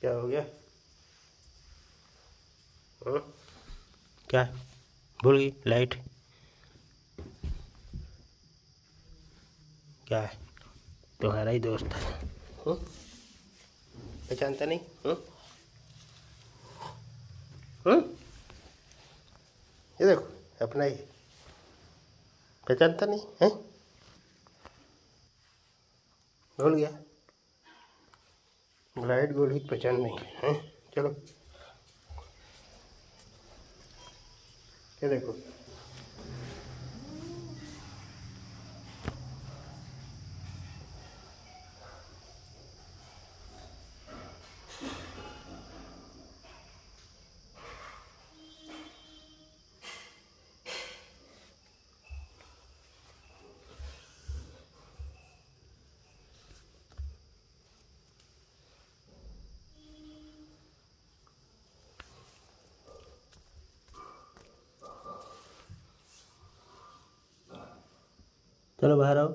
क्या हो गया? हाँ? क्या? भूल गई, लाइट। क्या है? तुम्हारा ही दोस्त है। हाँ? पहचानता नहीं? हाँ? ये देखो, अपना ही। पहचानता नहीं? है? भूल गया। लाइट गोल ही पहचान नहीं है? चलो। ये देखो। चलो बाहर आओ।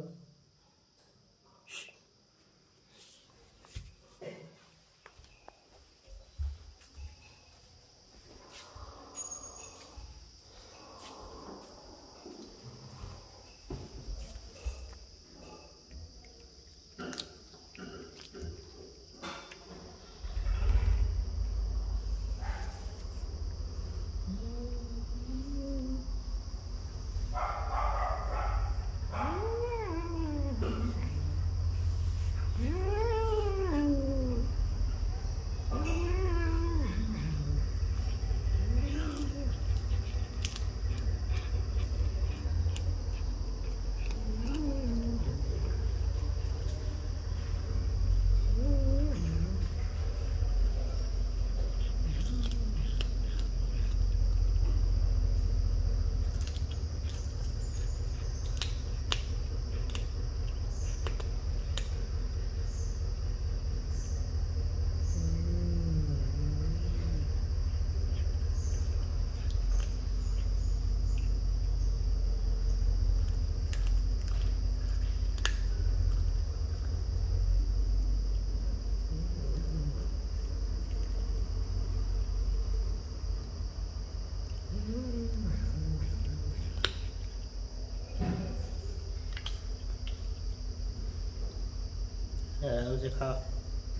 Yeah, that was your.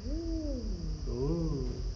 Ooh. Ooh.